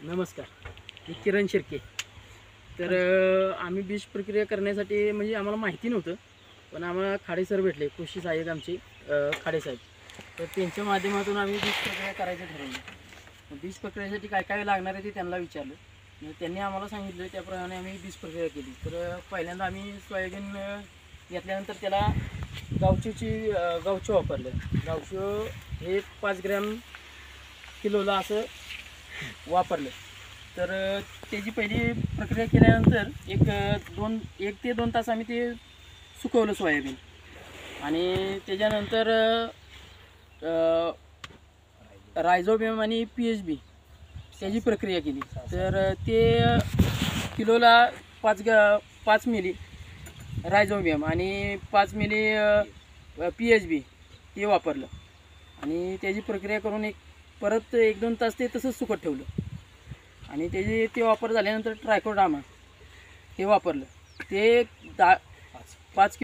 नमस्कार मी किरण शिर्के. तर आम्ही बीज प्रक्रिया करण्यासाठी म्हणजे आम्हाला माहिती नव्हतं पण आम्हाला खाडे सर भेटले कृषी सहाय्यक आमचे खाडे साहेब. तर त्यांच्या माध्यमातून आम्ही बीज प्रक्रिया करायचं ठरवलं. बीज प्रक्रियेसाठी काय काय लागणार आहे ते त्यांना विचारलं. त्यांनी आम्हाला सांगितलं त्याप्रमाणे आम्ही बीज प्रक्रिया केली. तर पहिल्यांदा आम्ही सोयाबीन घेतल्यानंतर त्याला गावचीची गावचं वापरलं. गावचं हे पाच ग्रॅम किलोला असं वापरलं. तर त्याची पहिली प्रक्रिया केल्यानंतर एक दोन एक ते दोन तास आम्ही ते सुकवलं सोयाबीन. आणि त्याच्यानंतर अ, रायझोबियम आणि पी एच बी त्याची प्रक्रिया केली. तर ते किलोला पाच ग पाच मिली रायझोबियम आणि पाच मिली पी एच बी ते वापरलं. आणि त्याची प्रक्रिया करून एक परत एक दोन तास ते तसंच सुकत ठेवलं. आणि त्याचे ते वापर झाल्यानंतर ट्रायकोडामा हे वापरलं. ते दा पाच